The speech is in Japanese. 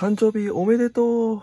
誕生日おめでとう。